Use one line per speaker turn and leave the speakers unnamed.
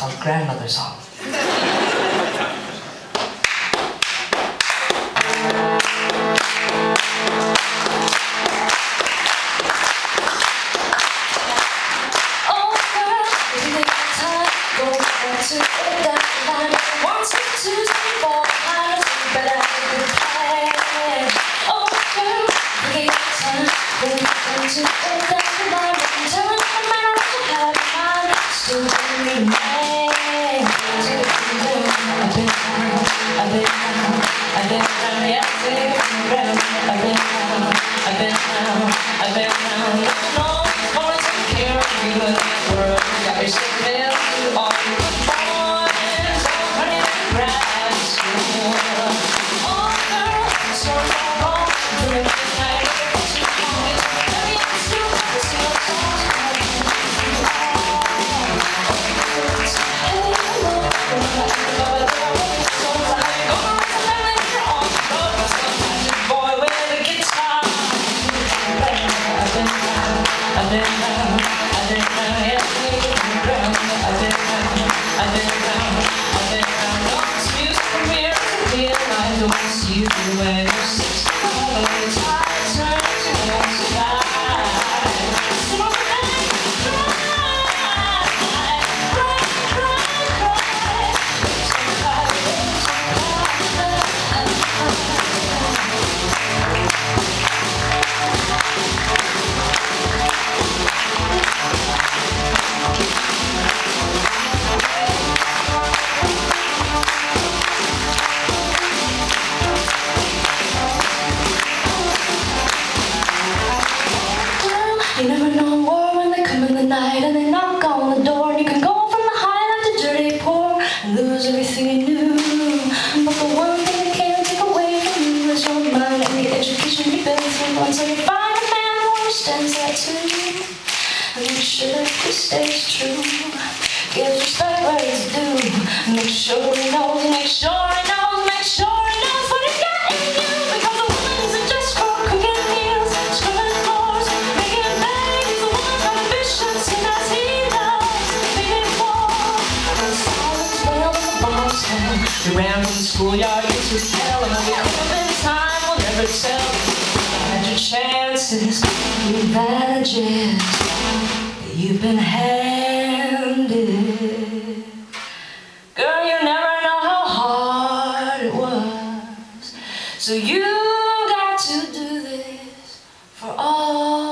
called
Grandmother Song. If you world. Got yourself filled with all I don't see you when you're Until you find a man who understands that too. And make sure that he stays true. Give respect where it's due. Make sure he knows, make sure he knows, make sure he knows what he got in you. Because a woman isn't just for cooking meals, scrubbing floors, making babies. A woman's ambitions, and as he knows, being poor. And silence well in the boss town. You ran from the schoolyard into hell, and have time, we'll never tell. Texas advantages that you've been handed. Girl, you never know how hard it was. So you got to do this for all.